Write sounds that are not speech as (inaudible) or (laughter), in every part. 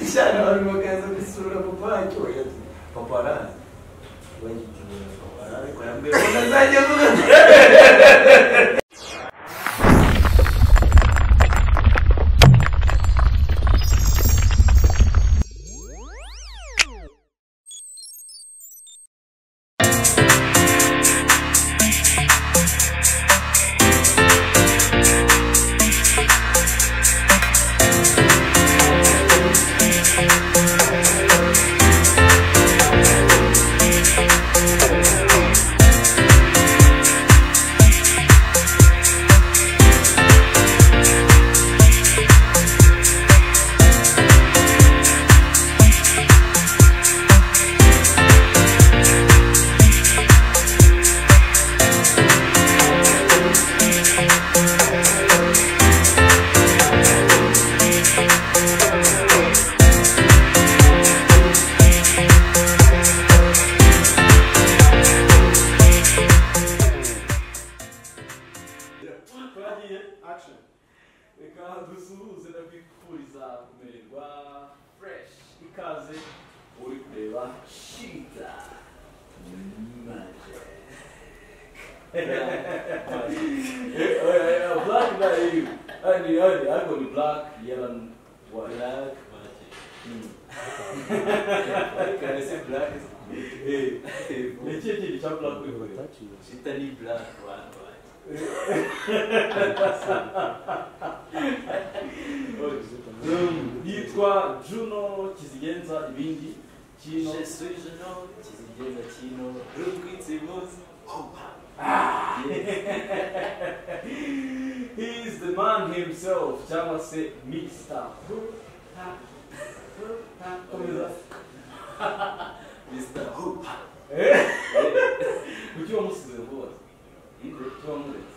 icyana barimo kaza gusura papa wacyo yati papa arazi bagitubura papa arazi (laughs) tu vois. C'est un livre là, ouais, ouais. yitwa juno kizigenza ibindi kino jesu juno kizigenza kino rutwitsimuzi He is the man himself, cyangwa se Mr. Komeza. Mr. Hooper. ええうちはもうすぐ方です。うちはもうです。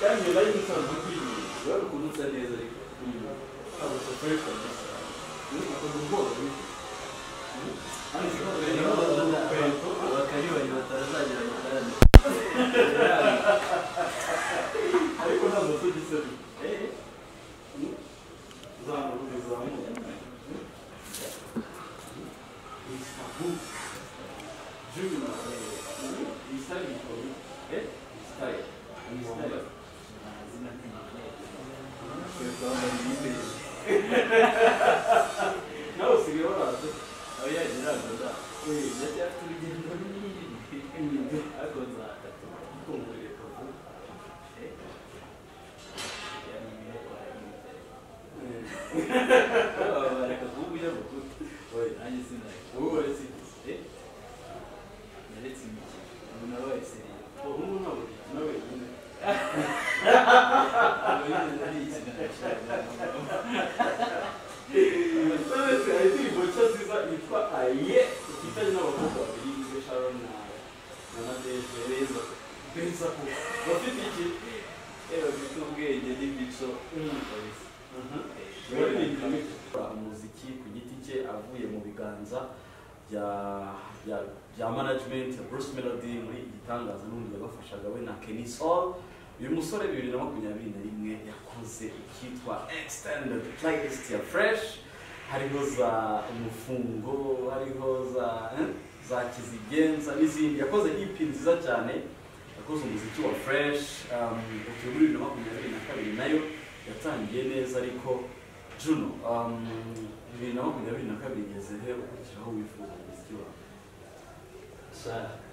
Cara, meu lá em São Paulo, eu com muita certeza aí. Ah, você foi? Uma coisa boa, viu? Ah, não, não, não. Nonese hari indirimbo nshya nziza yitwa aye ifitanye n'abakobwa babiri yitwa Sharon na na Nadege beza ko bafite iki rero bafite ubwenge n'imico kabisa baririmbira umuziki ku giti cye avuye mu biganza bya management ya Bruce Melody muri igitangaza n'ubundi yabafashaga we na Kenny Soul uyu musore bibiri na makumyabiri na rimwe yakoze icyitwa extended playlist ya fresh. Hariho za umufungo hariho za eh, za kizigenza n'izindi. Yakoze EP nziza cyane. Yakoze umuziki wa fresh. Um, utuye muri bibiri na makumyabiri na kabiri na yo yatangiye neza ariko Juno um, bibiri na makumyabiri na kabiri igeze he? Ukurikiraho wifuza umuziki wawe.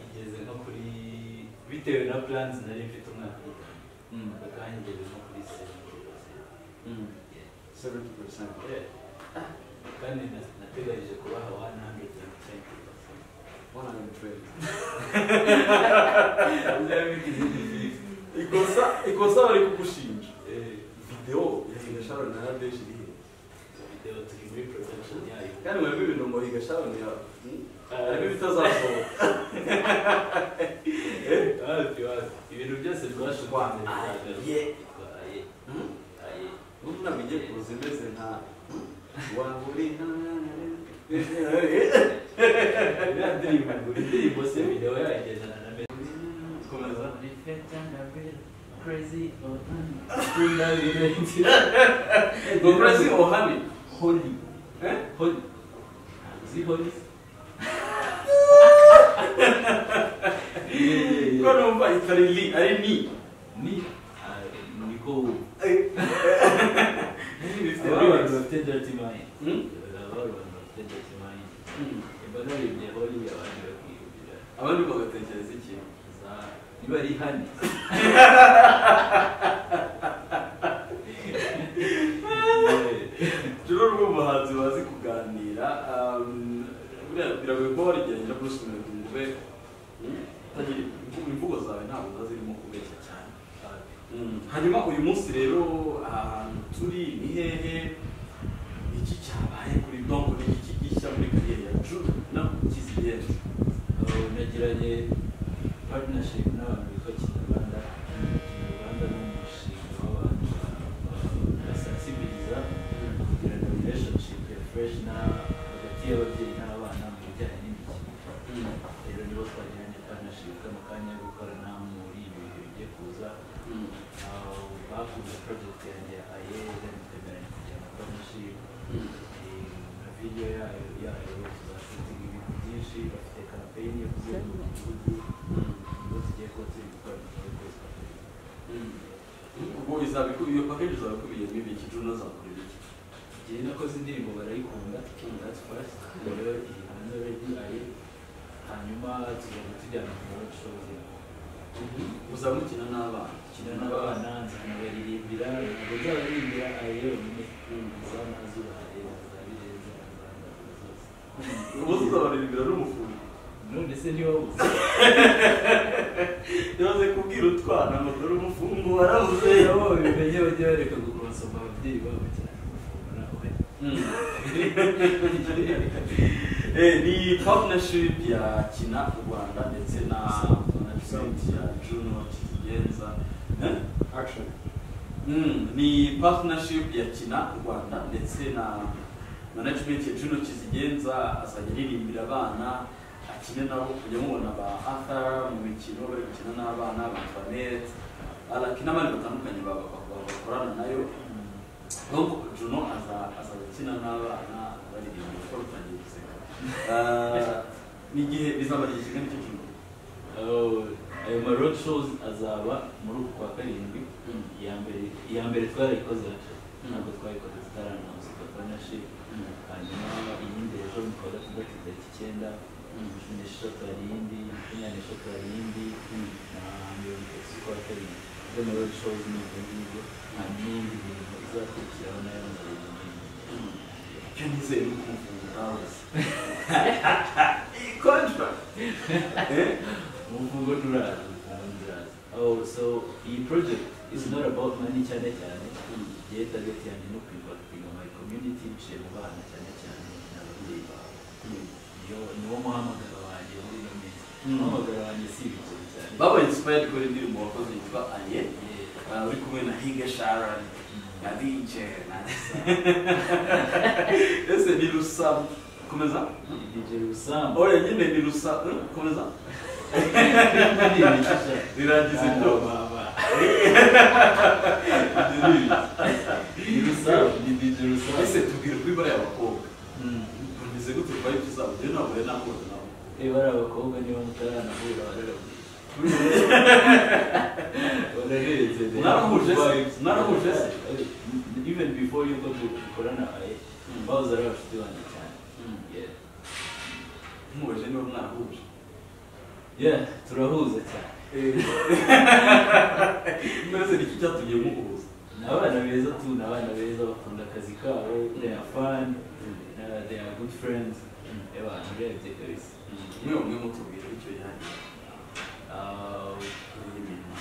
Igeze nko kuri Viteo era plans na rin ito nga. Mm. Pagkain din mo, please 70%. Mm. Yeah. 70%? Yeah. Ah. Kani na natila isa kuha 120%. 120. Ikosa wali kukushinji. Video igasharo na radeshi lihe. Video 3D production yayo. Kani wewe bino mo igasharo ni yayo. Hafi ibintu byose Ubu ntabwo igiye kuza imeze nka waburi iriya ndirimbo indirimbo se video yayo igendana na meza komeza crazy crazy (laughs) ohani holy. Holy. Uzi holy. Ko numva itari li ari ni. ni. Niko abantu bafite dirty mind aba abantu bafite dirty mind imba naribye holy abandi bakiyumvira abandi bagatekereza iki niba ari hani rero rwo mu bahanzi bazi kuganira biragoye kuba warigeranya Bruce Melody ngo ube imvugo zawe ntabwo ziba zirimo kubeshya cyane Mm. hanyuma uyu munsi rero ahantu turi ni hehe iki cyabaye kuri donko ni iki gishya muri kariyeri yacu na Kizigenza nagiranye partnership n'abantu ku road shows uzaba mukina n'abana kina n'abana nzanabaririmbira ntabwo nzabaririmbira aye yonyine zanazuba aye zabireza rwanda zose ubu uzabaririmbira n'umufundi none se niba buze yaze kubwira utwana ngo dore umufungo warabuze nabo bimenye bajya bareka gukonsoma ababyeyi babo cyane Eh, ni partnership ya kina rwanda ndetse na management ya juno kizigenza Eh? action. Ni partnership ya kina rwanda ndetse na management ya juno kizigenza azajya aririmbira abana akine nabo kujya mubona ba arthur mu mikino bari gukina n'abana ba araki n'abandi batandukanye ba- ba- ba- bakorana na yo. Ahubwo juno aza- azajya akina n'abana baririmba kuko rutangiye guseka Ah, ni igihe bizaba igihe kingana juno Oh, ayo ma road shows azaba muri uku kwa karindwi iya mbere iya mbere twarayikoze yacu ntabwo twayikoze tutaranawusiga partnership hanyuma iyindi ejo mu kwa gatandatu tariki icyenda cumi n'esheshatu hari iyindi makumyabiri n'eshatu hari iyindi na mirongo itatu z'ukwa karindwi Shows me the need, I need exactly Can you say for hours? Contract! Oh, so the project is not about money cyane cyane igihe cyane no kwibapinga my community nje mu bana cyane cyane n'ababyeyi bawe niwo muhamagaro wanjye muri ino minsi umuhamagaro wanjye si ibiki babaye inspired kubera indirimbo wakoze yitwa aye. Ah, uri kumwe na higa sharon. Na dj na ese ni rusa komeza DJ Rusam oya nyine ni rusa eh, komeza rirangiza ibyo Ni Rusam (laughs) ni DJ Rusam (laughs) ese tubwire kuri bariya bakobwa Mm. bimeze gute twaye tuzaba njyewe ntabwo rero nakoze nabo? Eh, bari abakobwa niba mutaranahura bararabwira Mwarahuje se? Even before yuko dukorana aye bahoze ari abashuti banjye cyane Yeah. mubajije niba mwarahuje yeah turahuza cyane mbese ni iki cyatumye muhuza abana beza tu ni abana beza bakunda akazi kabo they are fun. Uh, they are good friends. Abantu urebye kabisa umwe umwe mutubwire icyo yari Uh, imirimo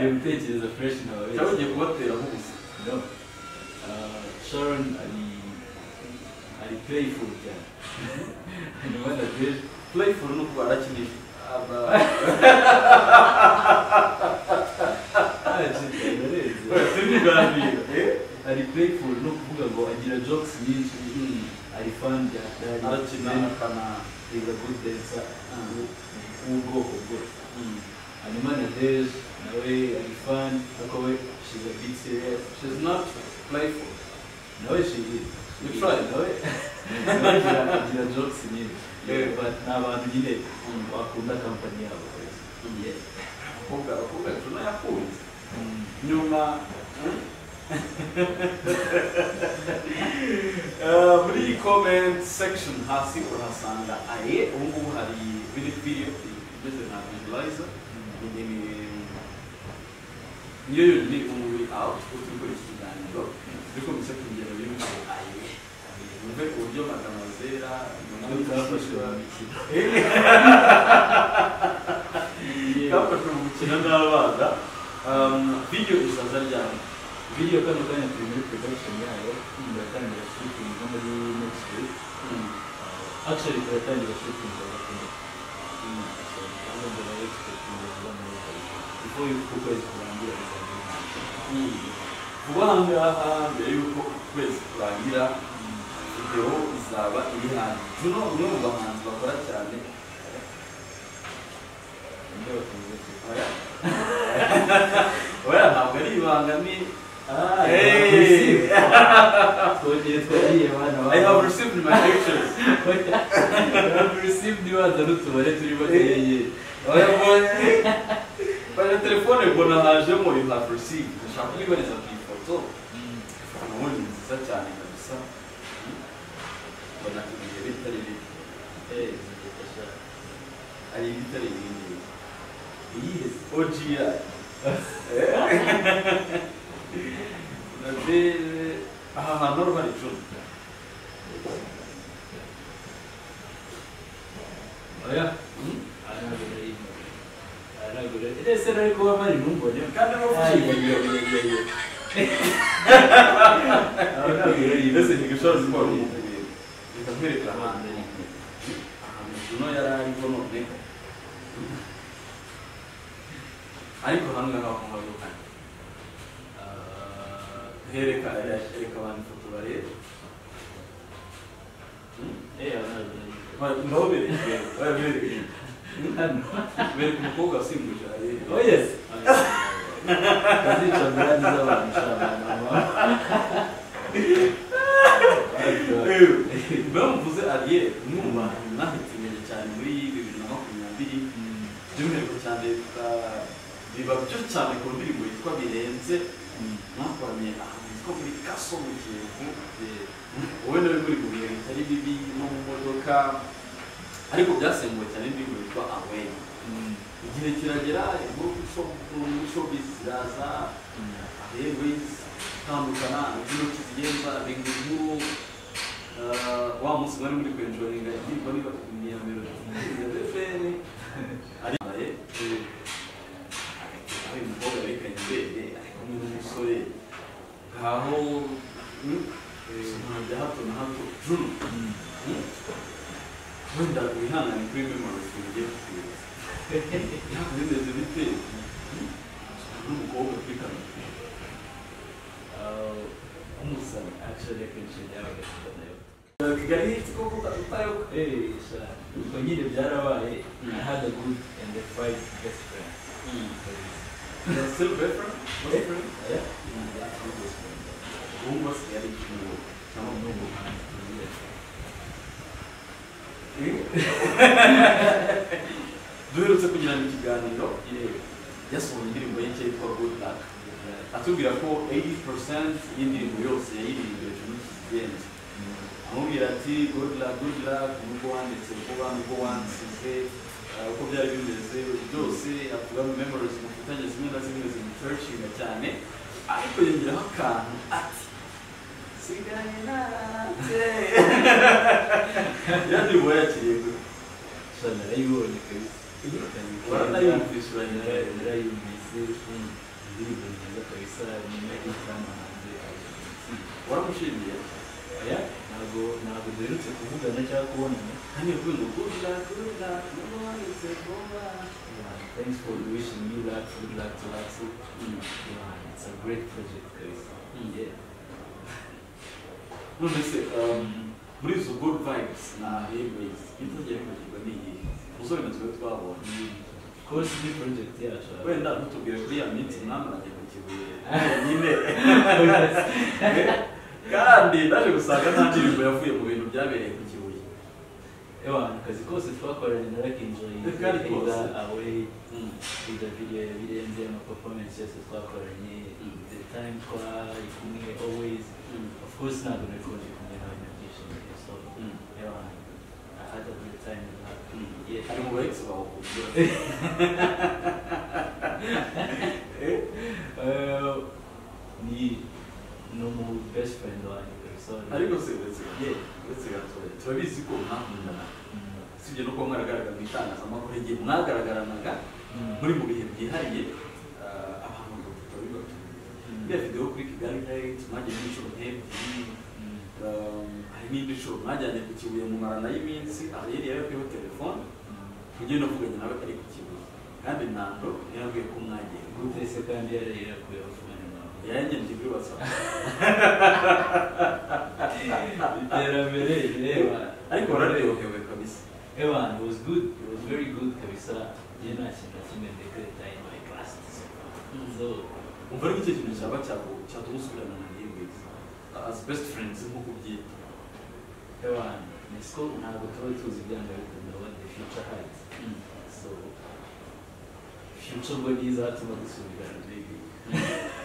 ni gutekereza fresh cyangwa ugiye kubatera nk'ubusa no sharon ari ari playful cyane hanyuma na deje playful no kuba arakinisha ari playful no kuvuga ngo agira jokes nyinshi ari fan arakina Hmm. is a good. Dancer w'ubwoko bwose hanyuma na deje nawe ari fan ariko we she's a bit serious. She's not playful. Nawe she is. You try. nawe nawe agira agira jokes nyinshi Yeah. but ni abantu nyine bakunda hmm, company yabo kwezi Yeah. abakobwa abakobwa tuna yakunze hmm. nyuma री comment section हा simple हा सानला आहे उनको हारि विदित भिडियो बिजन हा लाइज निनि यो नि उनको आउट उनको इस्तु दानको रिकम सेक्सन जे नि आए उनके ऑडियो का तमसेरा मन का पशुआ का पशुआ चिनदालवा दा वीडियो इसा जल्दी video izaza ryari video kano kanya turi muri production yayo turatangira shooting. Muri next week Uh, actually turatangira shooting za gatandatu so kandi mbere ya expecting vuba muri before yuko ukwezi kurangira vuba aha ngaha mbere y'uko ukwezi kurangira video izaba iri hanze juno umwe mu bahanzi bakora cyane oya ntabwo ari ibanga ni. Ah, hey. I've received. I have received my lectures. I have received you at the root of the Olha, Olha, o telefone é bom na eu have received. Eu já fui ver essa foto. Não, não, essa chave, não sei. Olha, que ele está ali. É, aí ele está ali. Isso, o dia. (laughs) É. (laughs) aha hantu hariho hari icumi oya ese nari kuba mari numbone kandi n'ufite mbese ntigashobora siporo umubiri reka nkwereka ahantu ahantu juno yari ariho none ariko hano ngaha ho hari hereka hereka abantu ifoto bareba ngaho bereke bereke bereke umukobwa wasimbuje areba Oh yes. Kazica miradi z'abantu shabana. bamuvuze ariyeri mu bantu mwahitimiye cyane muri bibiri na makumyabiri by'umwihariko cyane biba byo cyane ku ndirimbo yitwa birenze mwakoranye ahantu hitwa muri kaso mu kiyovu wowe nawe muri mu bihe bitari bibi no mu modoka ariko byasembuwe cyane indirimbo yitwa aweyi igihe kiragera showbiz ziraza airways itandukana inkuru kizigenza binga inkuru wa munsi mwari muri kwenjoringa indirimbo niba ni iya melody ya refrene ari aye aho uyu mukobwa yerekanye それ顔を hapo na hapo drum kwenda kuihana ni kwenye memories kwenye hapo ndio zivite drum kwa hiyo pika umusa actually akenshi yawe nayo kigali kiko kuta tayo eh sha kwenye byarabaye i had a good and the fight best friend mm. It's still different? Was it? Different? Yeah. yeah. Irgendwas werde ich nur. Kann man nur wo kann duherutse kugirana ikiganiro yasohora indirimbo ye nshya yitwa good luck atubwira ko 80% y'indirimbo yose yayiririmbye jimmy kizigenzi amubwira ati good luck good luck nubwo wanditse vuba nubwo wansize uh, uko byari bimeze byose avuga mu memories mufitanye zimwe na zimwe zimusearchinga cyane. Ariko yongeraho akantu ati sigaye narate (laughs) ya ndirimbo yakiriye gute narayibonye kabisa. waranayumvise urayumva indirimbo nziza kabisa nyuma y'itama hanze waramushimiye ntabwo ntabwo duherutse kuvugana cyangwa kubonana hano yavuye ngo good luck good luck number one is a bomba. Thanks for wishing me luck good luck to Mm. Yeah, it's a great project kabisa Mm. yeah. None se um, muri izo good vibes. Na airways itagiye kwibagirwa ni iyihe umusore na twe twabonye course ni project yacu wenda ntutubwire kuri ya minsi mwamaranye ku kibuye nyine kandi ndaje gusanga nta ndirimbo yavuye mu bintu byabereye ku kibuye Ewa, akazi kose twakoranye narakinjoye Mm. kwiga video birenze ama performance yose twakoranye Mm. the time twari kumwe always Mm. of course ntabwo nari kundi kumwe n'abanyabyishimiye so Mm. ewa I had a good time with her yeah mu ba ex bawe best friend wa so ariko se uretse ye uretse gato turabizi ko mwakundana sibyo no kuba mwaragaragara mu itangazamakuru igihe mwagaragaranaga muri mu bihe byihariye ah, abantu bagafata bibatumye Mm. iriya videwo kuri kigali night mwajyanye n'inshuro nk'ebyiri hari n'indi nshuro mwajyanye ku kibuye mu marana y'iminsi aha yari yakuyeho telefone Mm. no navuganye nawe ari ku kibuye kandi ntabwo yarabwiye ko mwagiye gute se kandi yari yari fone yayangendeye kuri whatsapp iterambere reba ariko wararyohewe kabisa ewan it was good. It was very good kabisa njye nta kintu na kimwe ndekreta in my class. So umva ariko icyo kintu cyaba cyatuma usubirana na Airways as best friends nk'uko ubyita ewan ni siko ntabwo tuba tuzi ibyanga bikunda what the future hides so future ubwo niza hatuma dusubirana maybe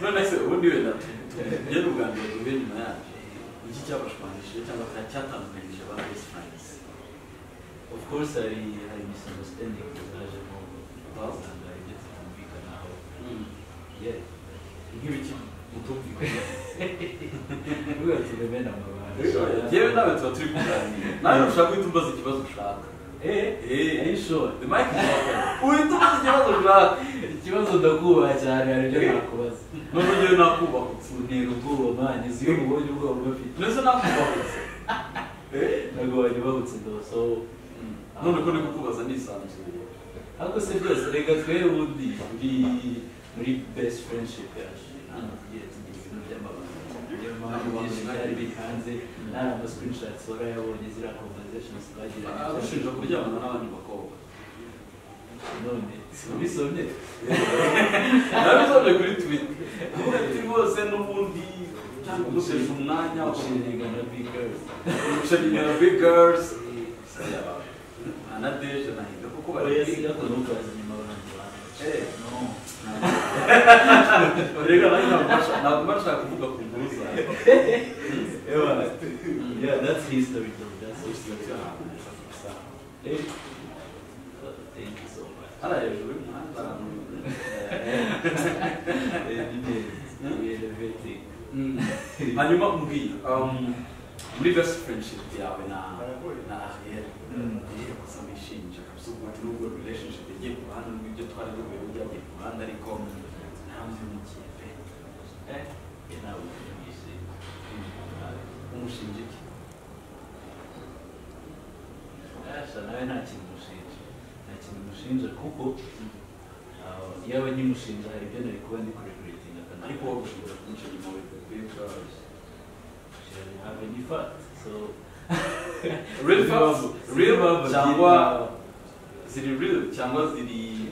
none se ubundi wenda tujye n'ubwa mbere duhe nyuma yacu iki cyabashwanishije cyangwa cya- cyatandukanyije ba best friends of course hari hari misunderstanding zajemo ugasanga hari ibyo tutumvikanaho nk'ibiki mutumvikana Ruba turebena amabanga yewe nawe tuba turi kuganira nawe ushaka guhita umbaza ikibazo ushaka eh Eh. are you sure the mic is open uhita umbaza ikibazo ushaka ikibazo ndakubaha cyane hari ibyo nakubaza none ugiye nakubahutse untera ubwoba mani uzi iyo mubonye ubwoba bafite nese nakubahutse ntabwo wanyubahutse ndo so none ko ndi kukubaza nisanzuye ariko se byose reka twe ubundi muri muri best friendship yacu ntabwo tugiye tugira ibintu by'amabanga byari biri hanze nari ama screenshots warayabonye ziriya conversations twagiranye agushinja kuryamana n'abandi bakobwa none ubisomye nabisabye kuri twitter avuga ati rwose n'ubundi cyangwa umuseje umwanya uciringa na big girls umushinga na big girls anadeje nahiga kuko bari Oya, si yako ntukaze inyuma abantu Eh. no reka nanjye ntabwo nshaka kuvuga ku nkuru zawe Yeah, that's history though, that's history. Hey, thank you so much. I like (laughs) (laughs) you, I like you. Um, muri best friendship yawe na na Ariel yego samishinja kabisa ukuthi nubwo relationship yagiye ku ruhande n'ibyo twari duhuye byagiye ku ruhande ariko nta mvuye mu eh? umushingike asa nawe nta kintu mushinja nta kintu mushinja kuko yaba nyimushinja hari ibyo nari kuba ndi kureguretinga kandi ariko wagushinja byinshi nyuma bikwiye kubabaza have any fact so. (laughs) Real facts real cyangwa ziri real? Cyangwa ziri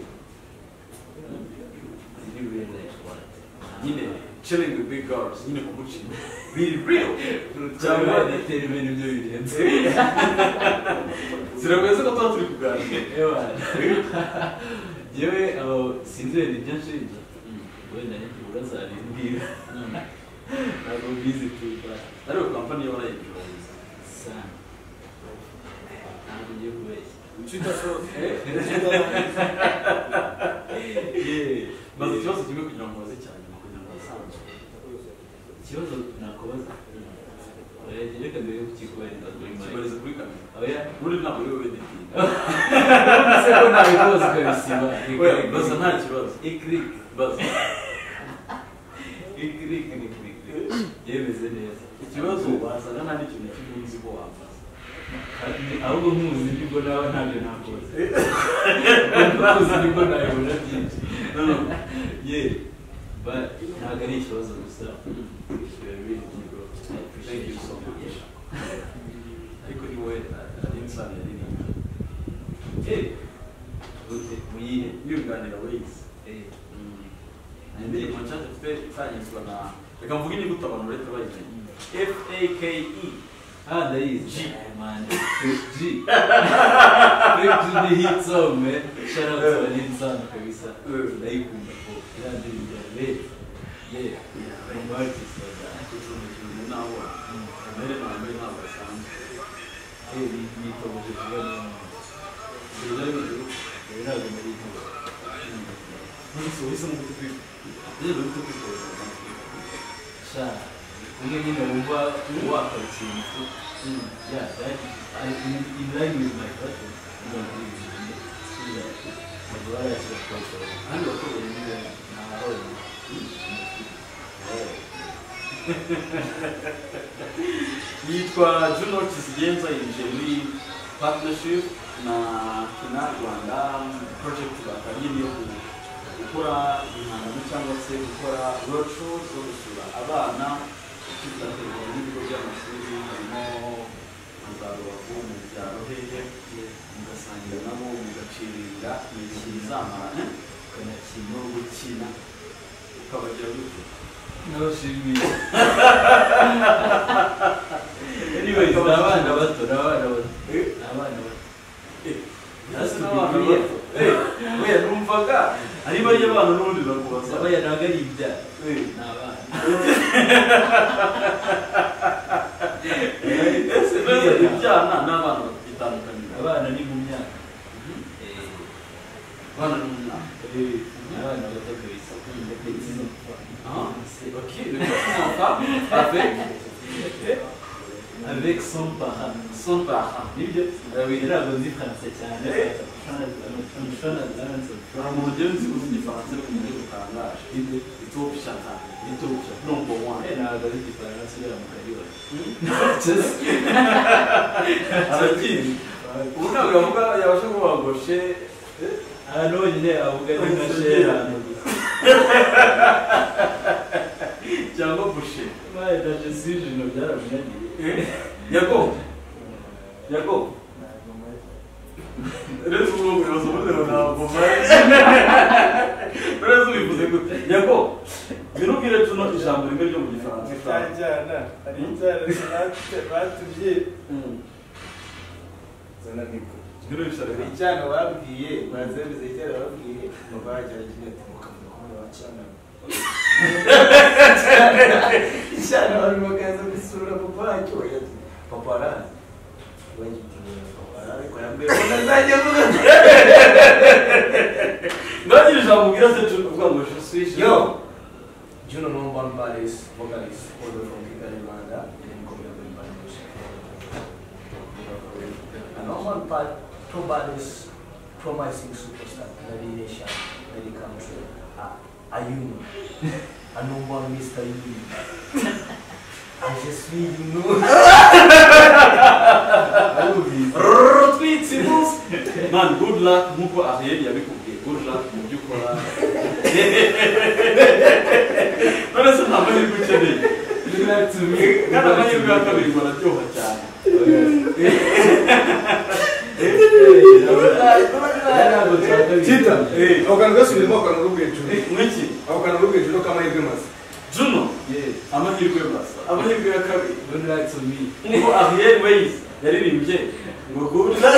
chilling with big girls. Nyine kumuca inyuma (laughs) biri real cyangwa adatera ibintu byo birenze ziragoye ko tuba turi kuganira. Yewe sinzi wenda ibyo nshinja wenda nibura zabimbwira ntabwo mbizi tuba ariko kampani yo barayinjura sana ntabwo ugiye kubeshya Yeah. maze ikibazo kimwe kugira ngo baze cyane ikibazo nakubaza oya reka mbere kukikubaza kuri mike kibariza kuri kamera oya ubundi ntabwo ari wowe dedikinga se ko ntabikoze ukabisiba oya baza nta kibazo ikiriki baza ikiriki ni kiriki yemeze neza ikibazo wazana nta n'ikintu na kimwe uzi ko wambaza kandi ahubwo nk'umuzi ni bwo nawe ntabyo nakoze nk'umuzi ni bwo nabibona byinshi ye but Naganish was on the stuff. It's really cool. Thank you so much. I couldn't wait. I, didn't sign it, didn't Hey, we you've it F A K E Ah, there G. Man, G. Hit song, man. Shout out to the Yeah. I made my main to go that. Yitwa Juno Kizigenza yinjiye muri partnership na Kina Rwanda project batangiriye gukora ibihangano cyangwa se gukora road shows zo gusura abana twitabirwa n'ibigo by'amashuri harimo za Rubavu mu byaro hehe mugasangira nabo mugacirira imikino izamara eh? ukanakina no gukina ukabagira gutyo n'abashimiye anyways ni abana bato ni abana bato Eh? abana n'abana bato. Eh, oya numvaga ari bariya bana n'ubundi nakubaza. abaya ntabwo ari ibyaha Eh, ni abana ese mbese ibyana n'abana bitandukanye. abana ni mu myaka Abana. Eh, ni abana bato kabisa Ah, Ok, le avec, avec son parrain. Son parrain. Ah oui, il a frère, c'est mon dieu, c'est une différence. Il. Il. Non, pour moi. Là, il la (laughs) (laughs) cyangwa bushe. maye na jesijino byaramunaniye Yago. Yago. Rero ubu umuyobozi umuzero ntabwo. Rero ubivuze gute? Yago. Birubwire tuno ijambo rimwe ryo mu gifaransa. Icyana, hari icyana batubye zana Ngiro bishaka. hari icyana babwiye bazemeze icyana babwiye baba bagira kimwe ati mukavuga Isha Norma kaza bisura paparazzi oya paparazzi wengi paparazzi não. unazaje vuga ngazi bizamubwira se tuvuga ngo swishe yo. Juno Nomban Baris vocalist for não from Kigali Rwanda in Korea não Baris Nomban para two Baris promising superstar dari na dari country ah Ayuno. A normal Mr. Ayuno. I just feel you know. I love you. Retweet, Sibos. Man, good luck. Muko Ariel, Yabiko. Good luck. Muko Not as a number you put in. Good luck to me. Not a man you got coming, but a joke. chita ukanogasuvirima ukanoda kugwetuiki ukanoda kugwetuno kama ikwemasi juno? Ama ikwemasi ama ikweyakabi don't lie to me. Ngo ariel ways yaririmbye ngo kuda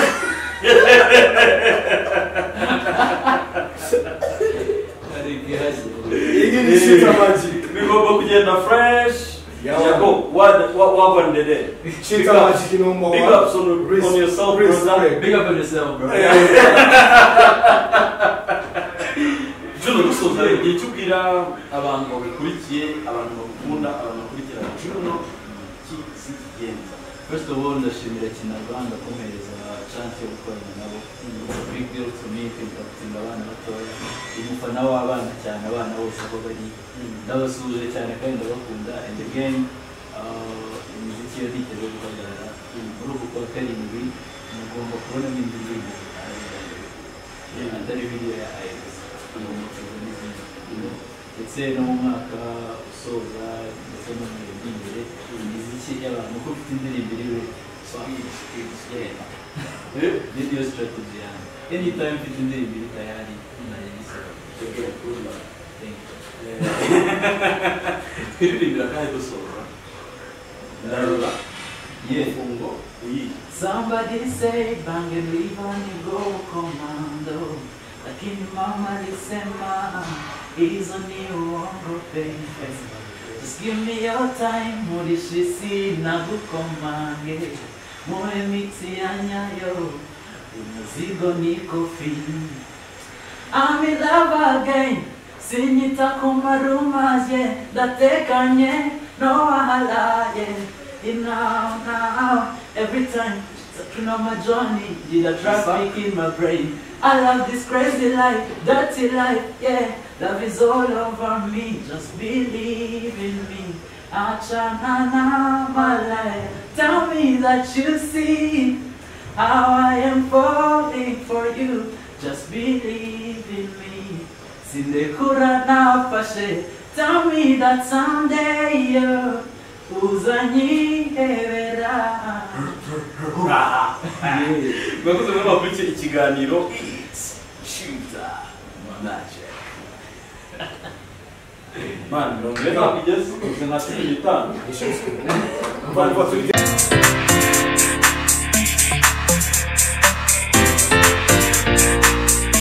ingini chita magic migomba kugenda fresh. Jacob, what what what happened today? Pick up, Pick up on, risk, on yourself, risk, brother. Up on yourself, bro. (laughs) Juno, dusoza igihe abantu babikurikiye abantu bakunda abantu bakurikira Juno si kigenza. First of all, ndashimira Kinyarwanda komereza chance yo gukorana nabo. Big deal to me kwitakutinda abana batoya umufana w'abana cyane abana bose aho bari ndabasuhuje cyane kandi ndabakunda and again uh, imiziki yo ntiteze guhagarara muri uku kwa karindwi mugomba kubonamo indi ndirimbo atari video ya iris ngomba kuza n'izindi ndetse no mu mwaka usoza ndetse no mu bihe by'imbere imiziki y'abantu kuko ufite indirimbo iri ready video strategy yanjye anytime tayari thank you uyihe Somebody say bang and go commando Lakini mama alisema hizo ni uongo baby Just give me your time murishisi na gukomange Muwe miti ya nyayo Umuzigo niko fili. I'm in love again Sinyita kumarumaje Datekanye no halaye. Now, now Every time Talking on my journey Did a traffic in my brain. I love this crazy life Dirty life, yeah. Love is all over me Just believe in me Achana na my life Tell me that you see How I am falling for you. Just believe in me. Sindekura nafashe Tell me that someday uh, you uzanyihebera (laughs) mwakoze muri ikiganiro Man, de har redan gäster, sen har vi utan.